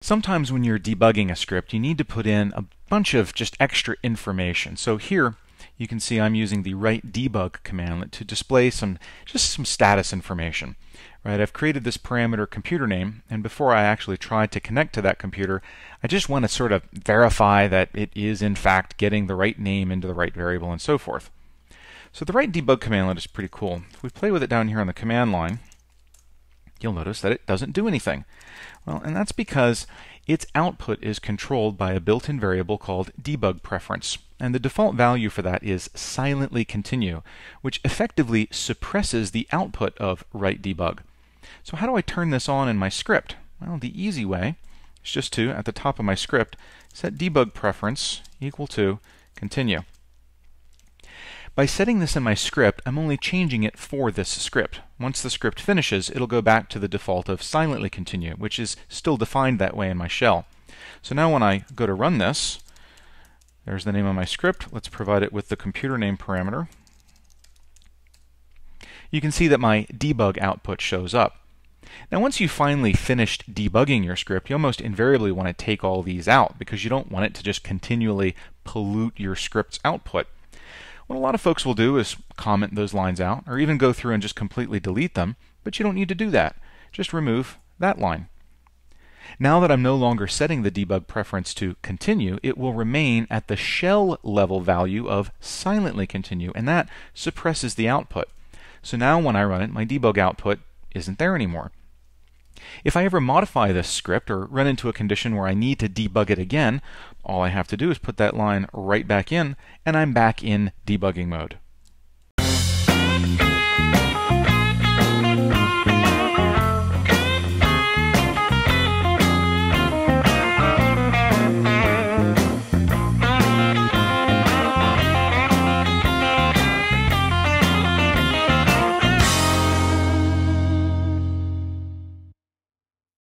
Sometimes when you're debugging a script, you need to put in a bunch of just extra information. So here, you can see I'm using the write debug command to display some just some status information. Right, I've created this parameter computer name, and before I actually try to connect to that computer, I just want to sort of verify that it is in fact getting the right name into the right variable and so forth. So the write debug cmdlet is pretty cool. If we play with it down here on the command line, you'll notice that it doesn't do anything. Well, and that's because its output is controlled by a built-in variable called debug preference. And the default value for that is silently continue, which effectively suppresses the output of write debug. So how do I turn this on in my script? Well, the easy way is just to, at the top of my script, set debug preference equal to continue. By setting this in my script, I'm only changing it for this script. Once the script finishes, it'll go back to the default of silently continue, which is still defined that way in my shell. So now when I go to run this, there's the name of my script. Let's provide it with the computer name parameter. You can see that my debug output shows up. Now once you've finally finished debugging your script, you almost invariably want to take all these out because you don't want it to just continually pollute your script's output. What a lot of folks will do is comment those lines out, or even go through and just completely delete them, but you don't need to do that. Just remove that line. Now that I'm no longer setting the debug preference to continue, it will remain at the shell level value of silently continue, and that suppresses the output. So now when I run it, my debug output isn't there anymore. If I ever modify this script or run into a condition where I need to debug it again, all I have to do is put that line right back in and I'm back in debugging mode.